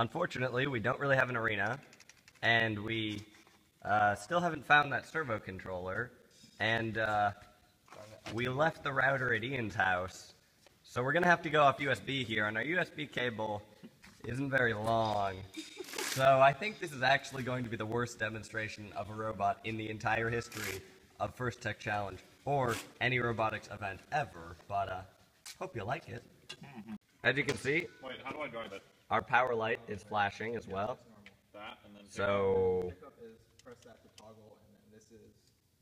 unfortunately, we don't really have an arena, and we uh, still haven't found that servo controller, and uh, we left the router at Ian's house, so we're gonna have to go off USB here, and our USB cable isn't very long. So I think this is actually going to be the worst demonstration of a robot in the entire history of First Tech Challenge or any robotics event ever. But uh, hope you like it. As you can see, Wait, how do I drive it? our power light is flashing as well. That and then. So Pickup is press that to toggle, and then this is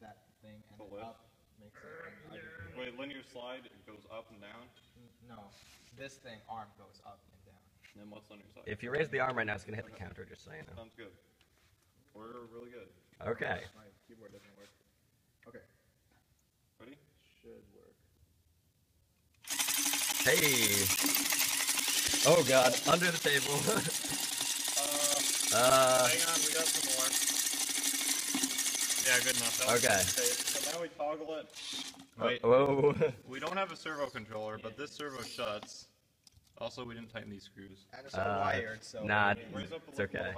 that thing, and The then lift? up makes it. and Wait, linear slide it goes up and down. No, this thing arm goes up and down. And then what's linear slide? if you raise the arm right now, it's gonna hit the counter. Just so you know. Sounds good. We're really good. Okay. My keyboard doesn't work. Okay, Ready? should work. Hey. Oh God! Under the table. Uh, uh. hang on, we got some more. Yeah, good enough. That Okay. So now we toggle it. Wait, Whoa. we don't have a servo controller, but this servo shuts. Also, we didn't tighten these screws. And it's Uh, wired, so. nah, Raise up a It's okay.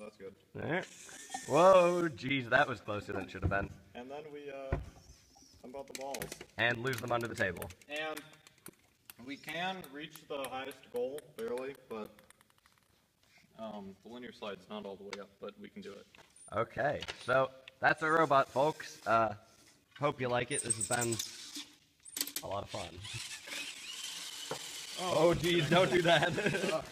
That's good. Alright. Whoa, geez, that was closer than it should have been. And then we, uh, how about the balls? And lose them under the table. And we can reach the highest goal, barely, but um, the linear slide's not all the way up, but we can do it. Okay, so that's a robot, folks. Uh, hope you like it. This has been a lot of fun. Oh, geez, don't do that.